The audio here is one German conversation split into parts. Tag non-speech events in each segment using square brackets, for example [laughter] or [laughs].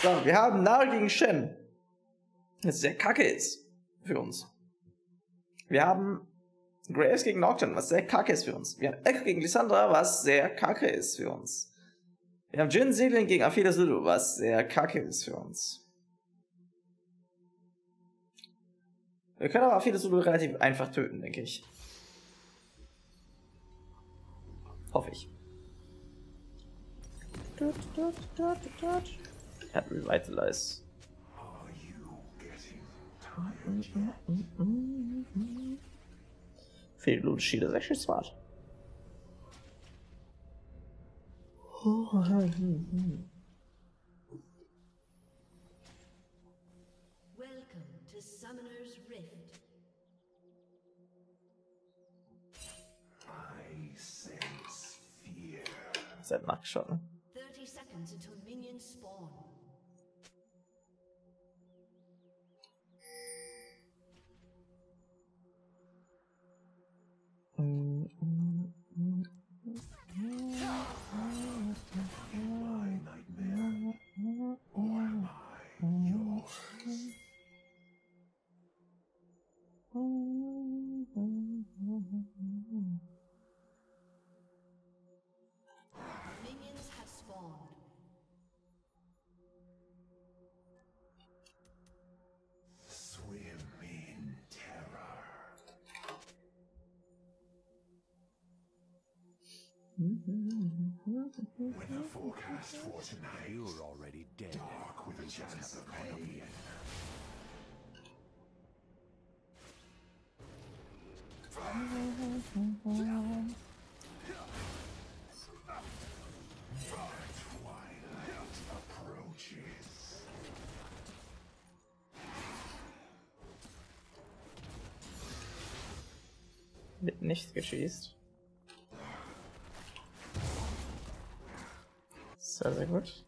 So, wir haben Nar gegen Shen. Das sehr kacke ist für uns. Wir haben Graves gegen Nocturne, was sehr kacke ist für uns. Wir haben Echo gegen Lissandra, was sehr kacke ist für uns. Wir haben Jin Seelin gegen Afida Zulu, was sehr kacke ist für uns. Wir können aber Afida Zulu relativ einfach töten, denke ich. Hoffe ich. Er hat Revitalize. Fehlt Loot Shield ist actually smart. Welcome to Summoner's Rift. I sense fear. Seit nachgeschaut, ne? Mm-hmm. When the forecast for tonight. You're already dead. Dark with a chance of pain. Twilight approaches. Wird nicht geschießt. Sehr, sehr gut.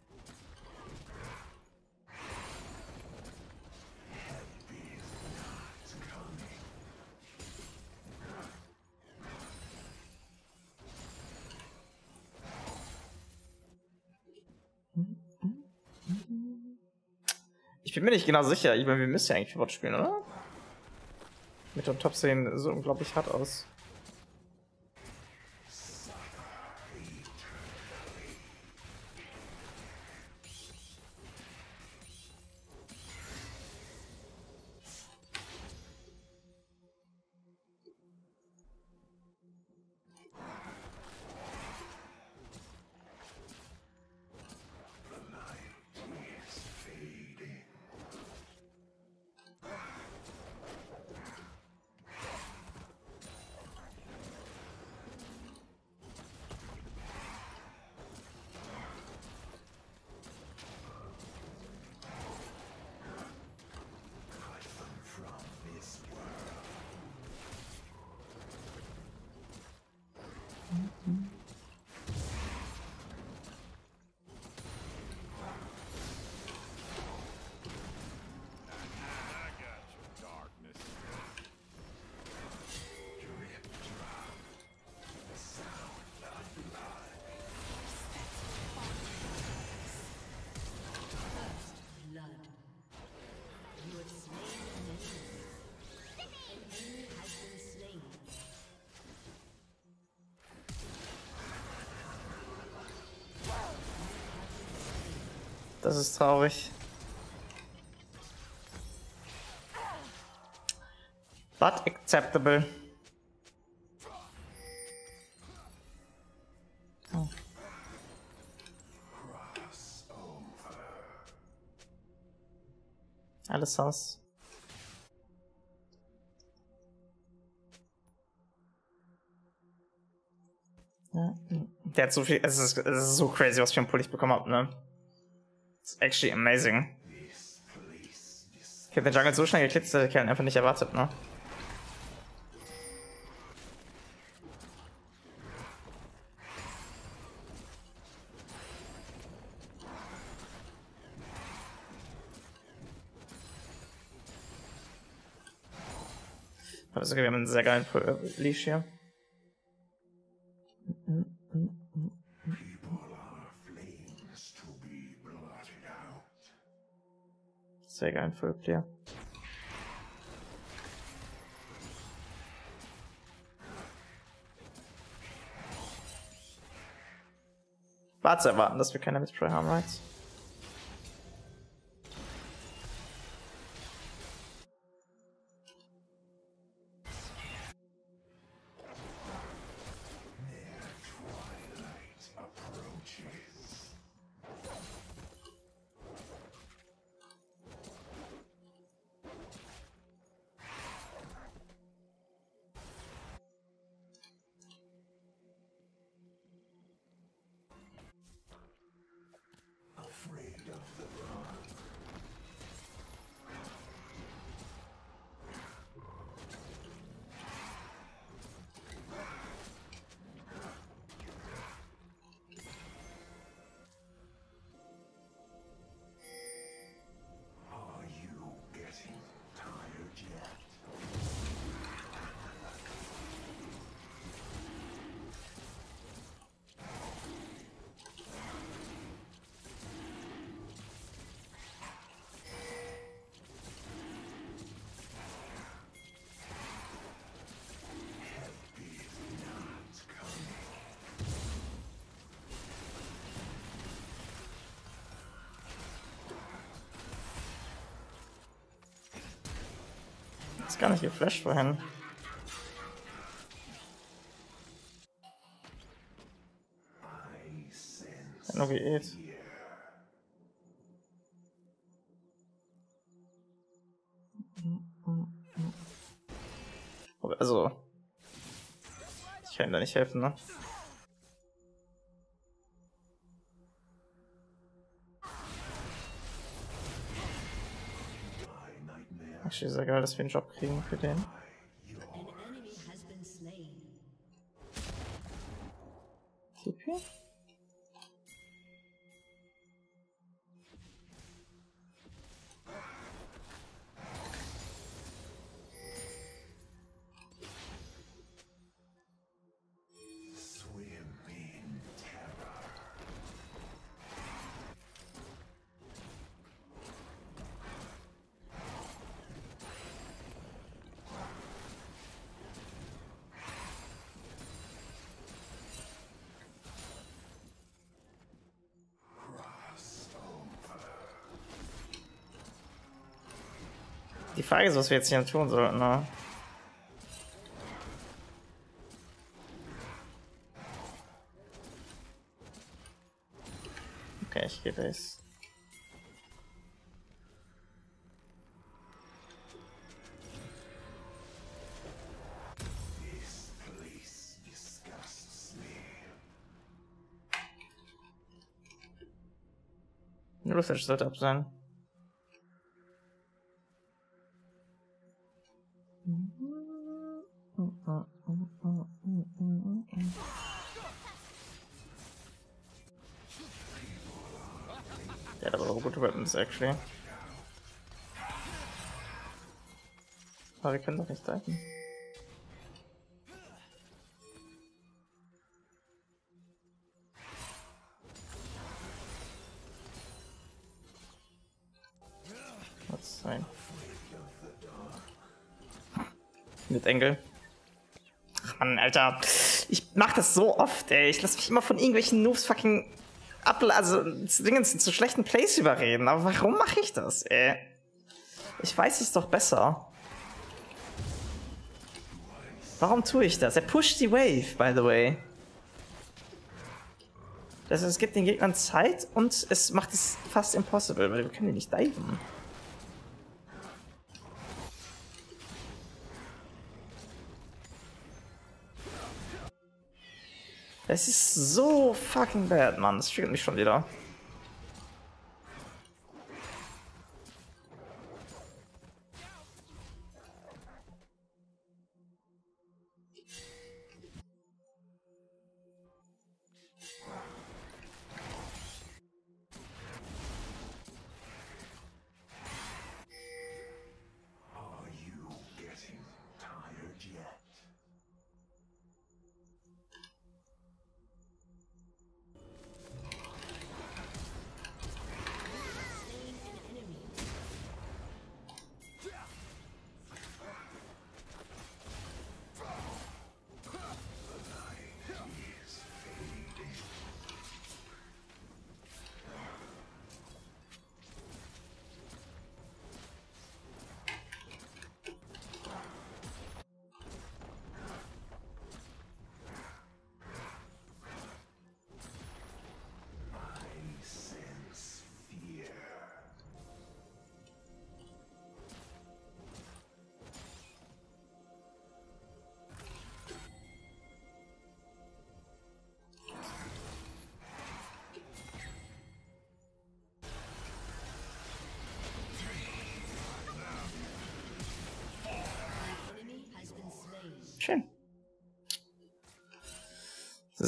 Ich bin mir nicht genau sicher. Ich meine, wir müssen ja eigentlich Pivot spielen, oder? Mit dem Top sehen so unglaublich hart aus. Das ist traurig. But acceptable. Oh. Alles aus. Der hat so viel, es ist, es ist so crazy, was für ein Pull ich bekommen habe, ne? It's actually amazing. Ich hab den Jungle so schnell geklickt, dass ich halt einfach nicht erwartet, ne? Sogar, wir haben einen sehr geilen Leash hier. Sehr geil, Full Clear. War zu erwarten, dass wir keine Mitspray haben, right? Gar nicht geflasht vorhin. Geäht. fear. Also. Ich kann da nicht helfen, ne? Actually, sehr geil, dass wir einen Job kriegen für den. Die Frage ist, was wir jetzt hier tun sollten, ne? Okay, ich gehe me. Rusage sollte ab sein. Weapons, actually. Aber wir können doch nicht diven. Was sein? Mit Engel. Ach Mann, Alter. Ich mach das so oft, ey. Ich lass mich immer von irgendwelchen Noobs fucking also Dingens zu schlechten Plays überreden. Aber warum mache ich das, ey? Ich weiß es doch besser. Warum tue ich das? Er pusht die Wave, by the way. Das heißt, es gibt den Gegnern Zeit und es macht es fast impossible, weil wir können die nicht diven. Es ist so fucking bad, Mann. Das triggert mich schon wieder.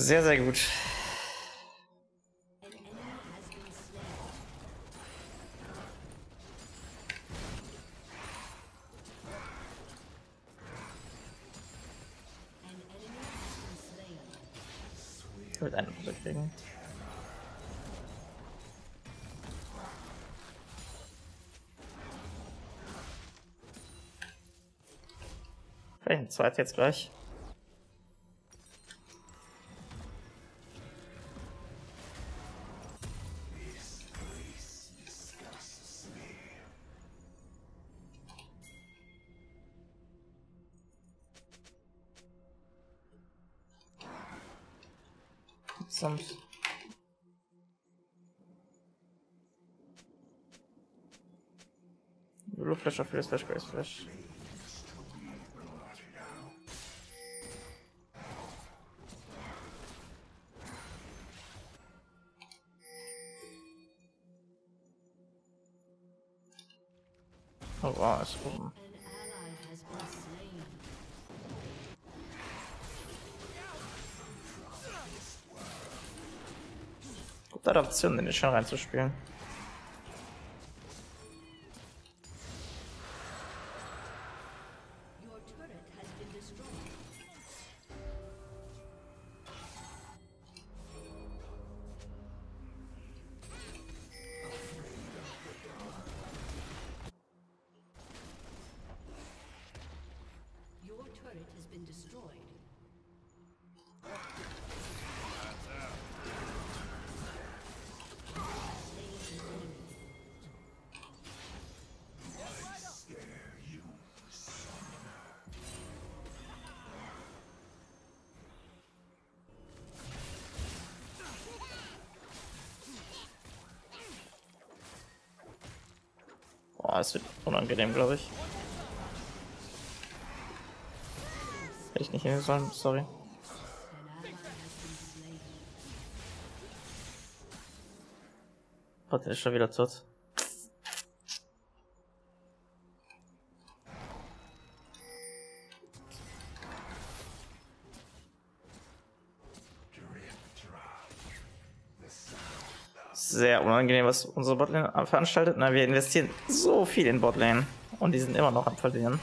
Sehr, sehr gut. Ich will einen kriegen. Vielleicht ein zweit jetzt gleich. Luftflash auf Flash, Flash, Grace, Flash. Oh wow, ist oben. Gute Adaption, den schon reinzuspielen. Unangenehm, glaube ich. Hätte ich nicht hin sollen, sorry. Der ist schon wieder tot. Sehr unangenehm, was unsere Botlane veranstaltet. Na, wir investieren so viel in Botlane und die sind immer noch am Verlieren.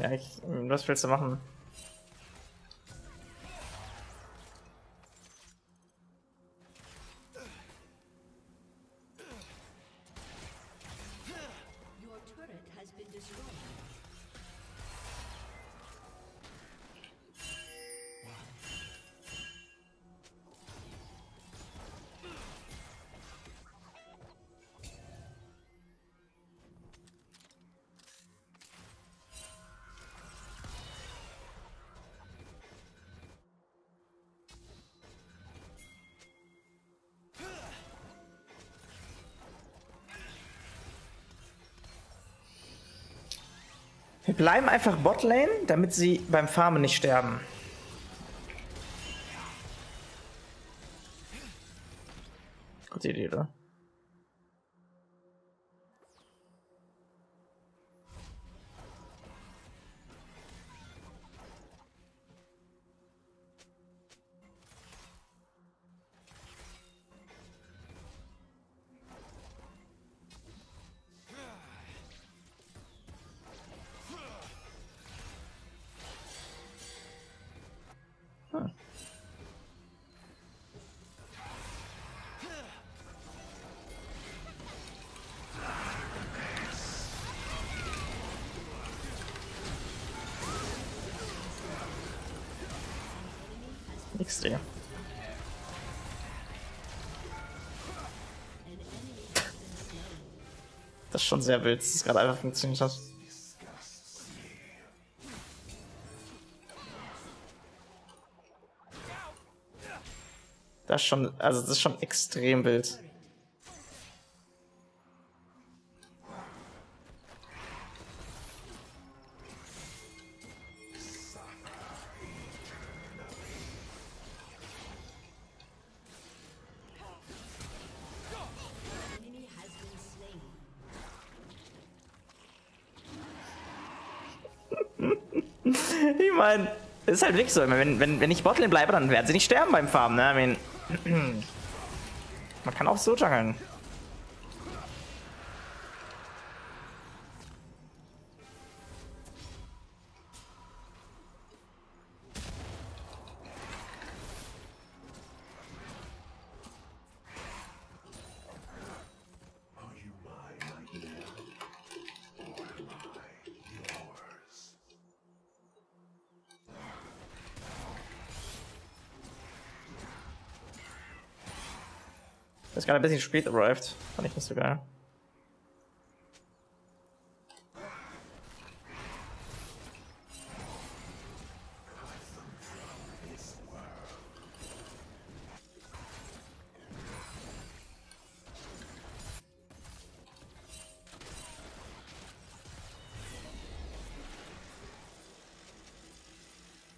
Ja, eigentlich, was willst du machen? Bleiben einfach Botlane, damit sie beim Farmen nicht sterben. XD. Das ist schon sehr wild, dass es gerade einfach funktioniert hat. Das ist schon, also das ist schon extrem wild. [laughs] Ich meine, es ist halt wirklich so. Wenn, wenn, wenn ich Botlane bleibe, dann werden sie nicht sterben beim Farmen, ne? I mean, [clears throat] man kann auch so jungeln. Ist gerade ein bisschen spät arrived. Fand ich nicht so geil.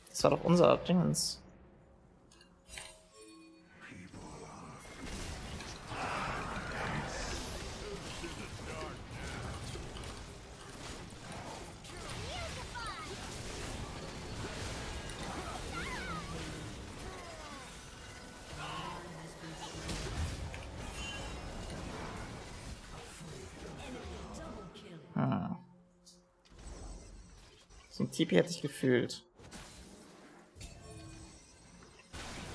Das war doch unser Dingens. So ein Tipi hätte ich gefühlt.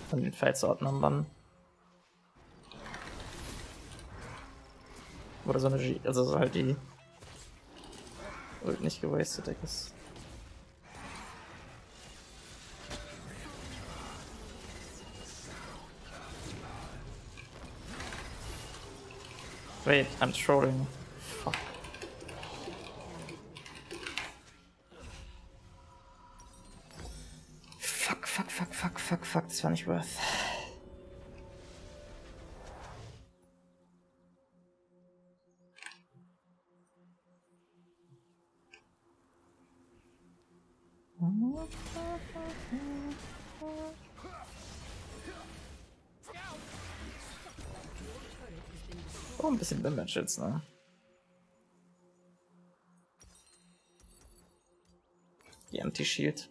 Von den Fights-Ordnern Oder so eine G also so halt die Ult nicht gewastet ist. Wait, I'm trolling. Fuck, fuck, fuck, das war nicht worth. Oh, ein bisschen Damage jetzt, ne? Die Anti-Shield.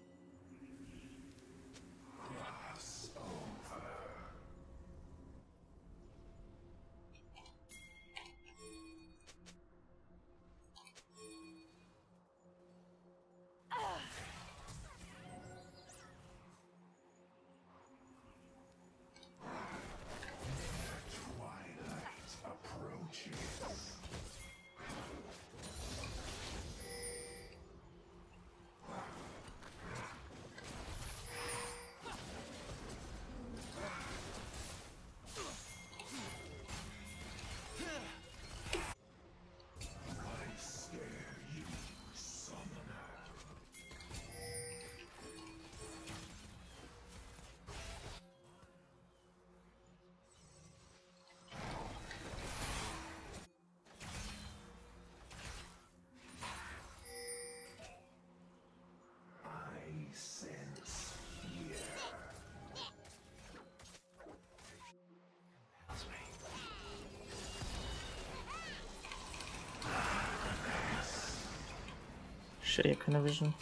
Shit, hier keine Vision.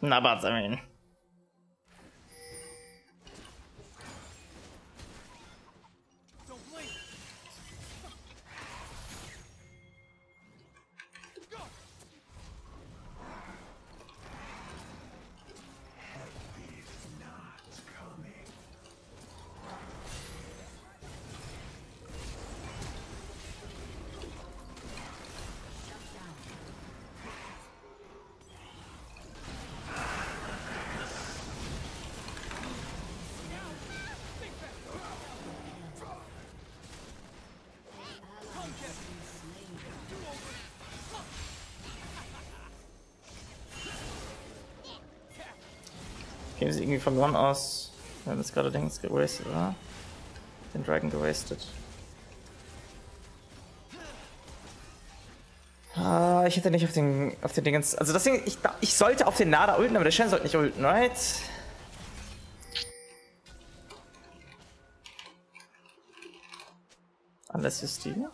Na, but I mean. Game sieht irgendwie verloren aus. Wir haben jetzt gerade Dings gewastet, oder? Den Dragon gewastet. Ah, ich hätte nicht auf den, auf den Dingens. Also das Ding, ich, ich sollte auf den Nada ulten, aber der Shen sollte nicht ulten, right? Unless you steal.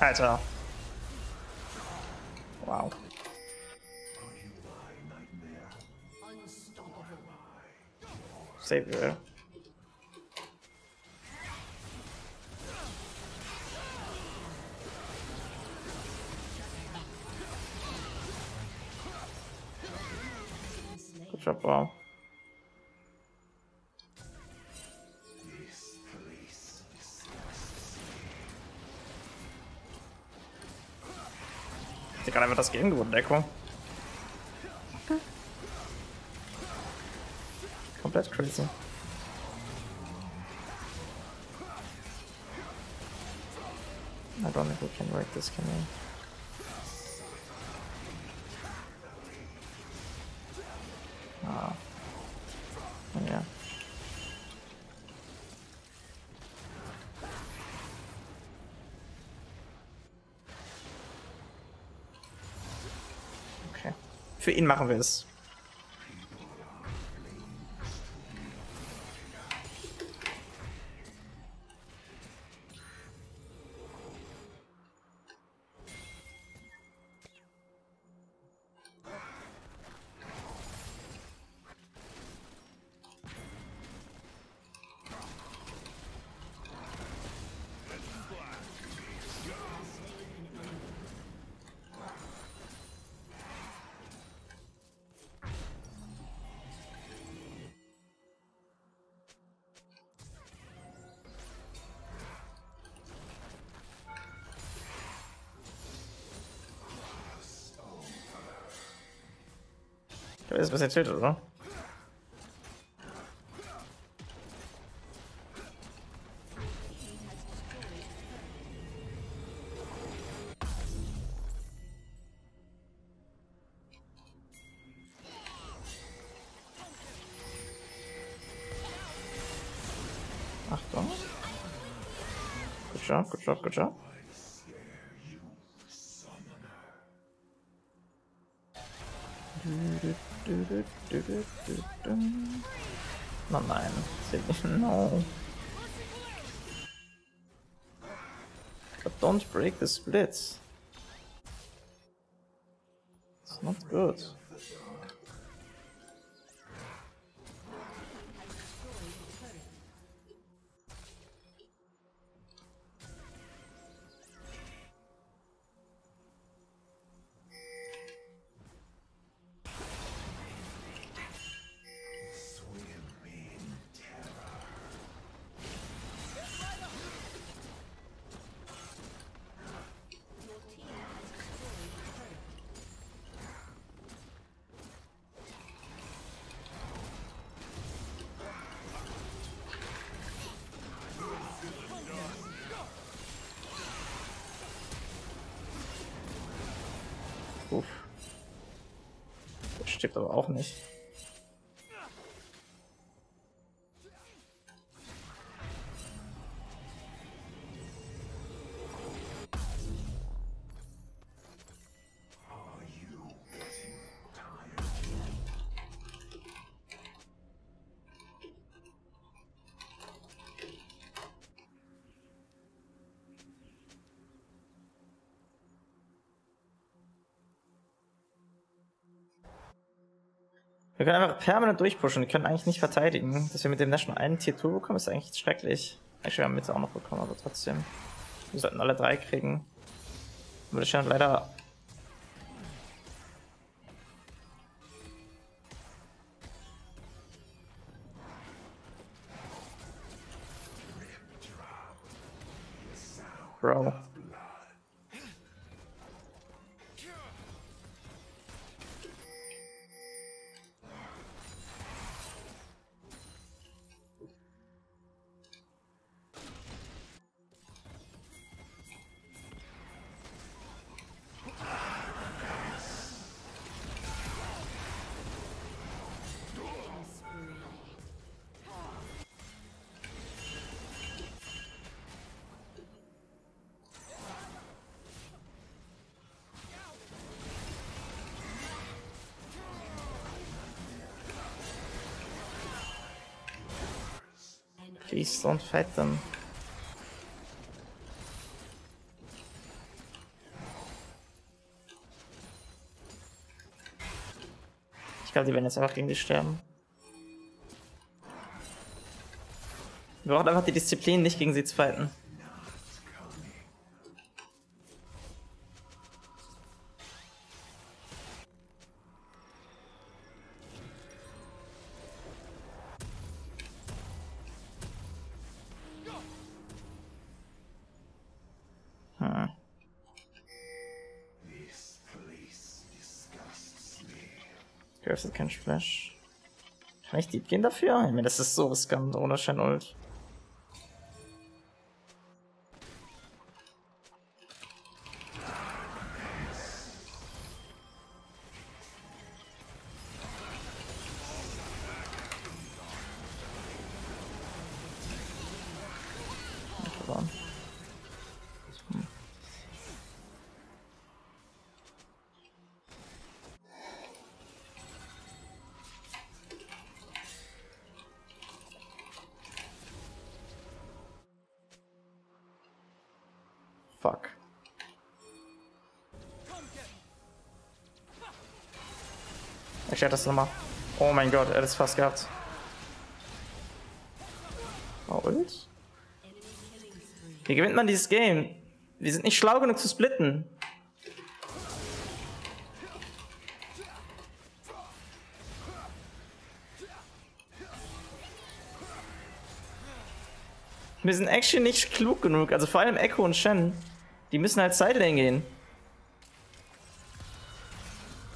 Alter. Wow. Job, wow. Ich kann einfach das Game gewonnen, Deckung. Komplett crazy. I don't think we can break this, can we? Ah. Für ihn machen wir es. Ein bisschen tiltet, oder? Achtung. Good job, good job, good job. No, nein. No. But don't break the splits. It's not good. Stirbt aber auch nicht. Wir können einfach permanent durchpushen. Wir können eigentlich nicht verteidigen. Dass wir mit dem Nash nur einen Tier 2 bekommen, ist eigentlich schrecklich. Eigentlich wir haben Mitte auch noch bekommen, aber trotzdem. Wir sollten alle drei kriegen. Aber das scheint leider. Don't fight them. Ich glaube, die werden jetzt einfach gegen dich sterben. Wir brauchen einfach die Disziplin, nicht gegen sie zu fighten. Graves hat keinen Splash. Kann ich Deep gehen dafür? Ich meine, das ist so riskant ohne Shen Ich hätte das nochmal. Oh mein Gott, er hat es fast gehabt. Oh, Ult? Wie gewinnt man dieses Game? Wir sind nicht schlau genug zu splitten. Wir sind actually nicht klug genug. Also vor allem Echo und Shen. Die müssen halt Sidelane gehen.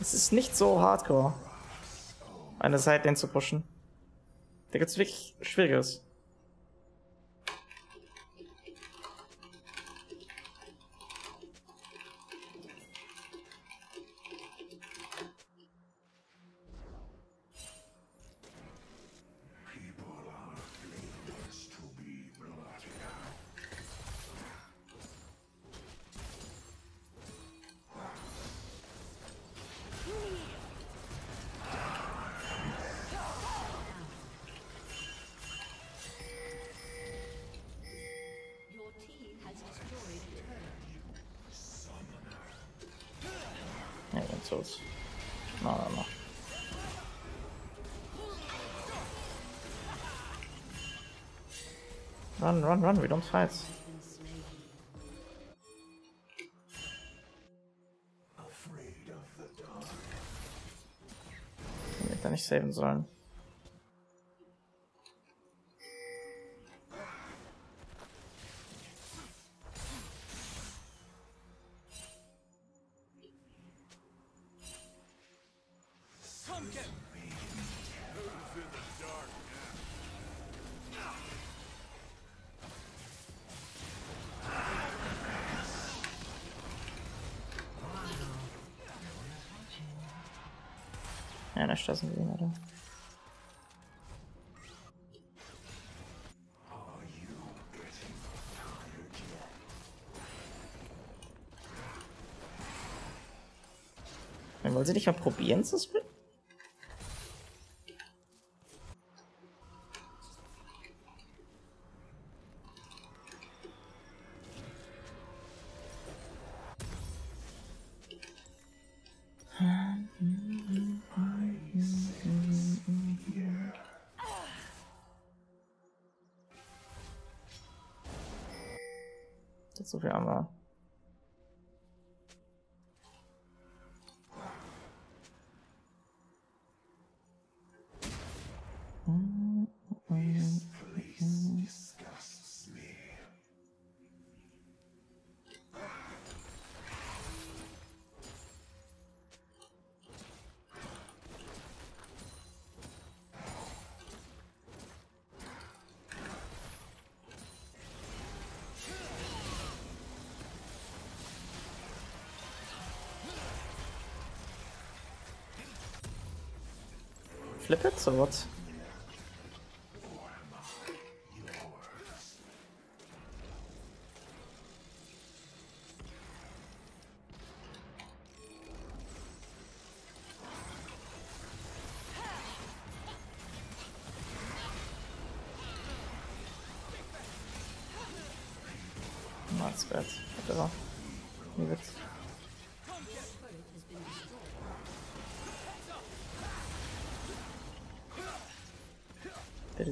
Es ist nicht so hardcore, eine Sidelane zu pushen. Da gibt's wirklich Schwieriges. Run, run, run, we don't fight. Hätte ich da nicht saven sollen. Ja, da stoßen wir ihn, oder? Wollen sie nicht mal probieren zu splitten? Flip it, so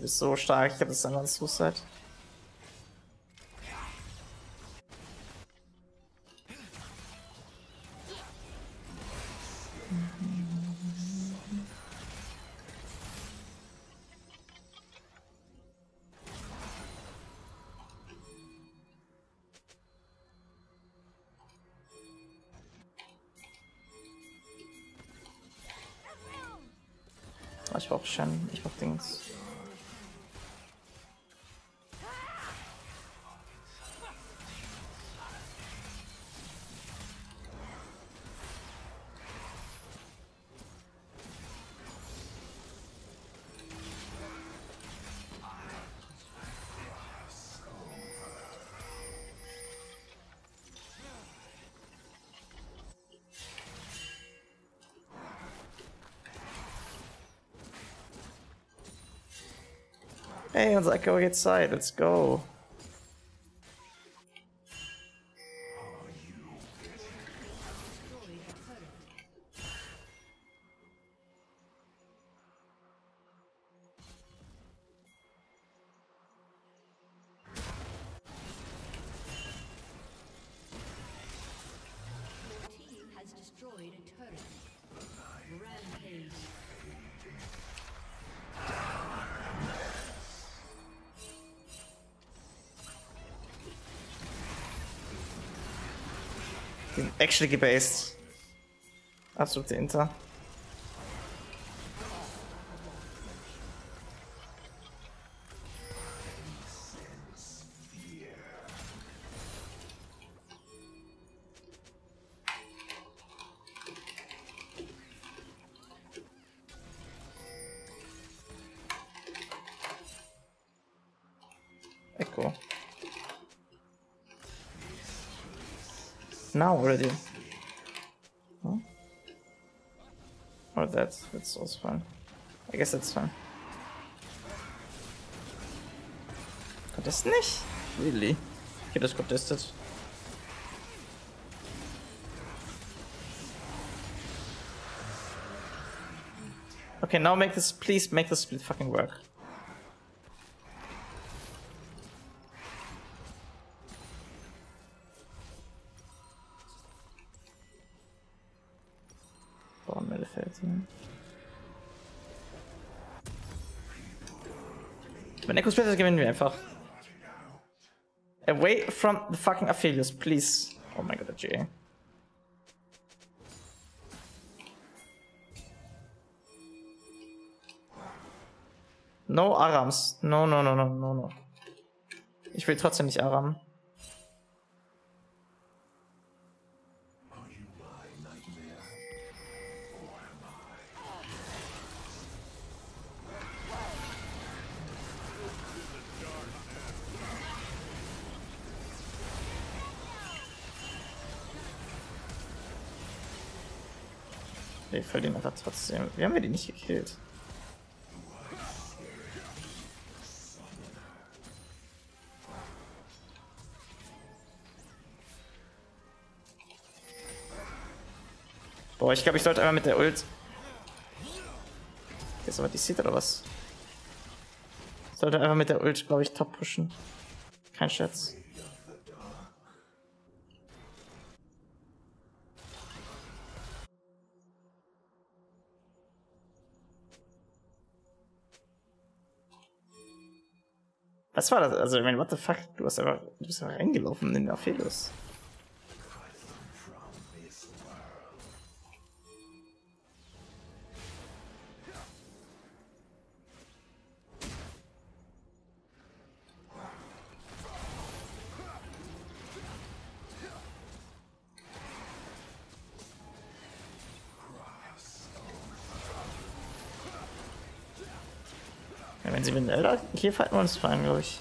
Der Typ ist so stark, ich glaube, das ein Suicide. Ich brauch Shen, ich brauch Dings. Hey, unser Echo geht Zeit, let's go. Actually gebased. Absolute Inter. Already. Huh? Oh, or that, that's also fine. I guess that's fine. Contest nicht? Really? Okay, das contested. Okay, now make this, please make this split fucking work. Hm. Wenn Echo Splitter gewinnen wir einfach. Away from the fucking Aphelios, please. Oh my god, GA. No Arams. No, no, no, no, no, no. Ich will trotzdem nicht Aram. Wir verlieren einfach trotzdem. Wie haben wir die nicht gekillt? Boah, ich glaube, ich sollte einmal mit der Ult. Jetzt aber die sieht oder was? Ich sollte einfach mit der Ult, glaube ich, top pushen. Kein Scherz. Was war das? Also, ich meine, what the fuck? Du hast einfach, du bist einfach reingelaufen in den Aphelios. Ja, wenn sie mit den Elder hier fighten wir uns fein, glaube ich.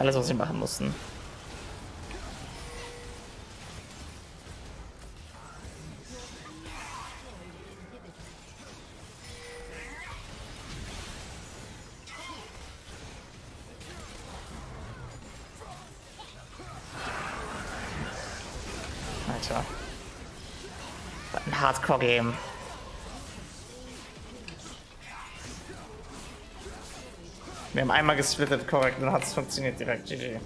Alles, was sie machen mussten. Alter. Ein Hardcore-Game. Wir haben einmal gesplittet, korrekt, dann hat es funktioniert direkt. GG.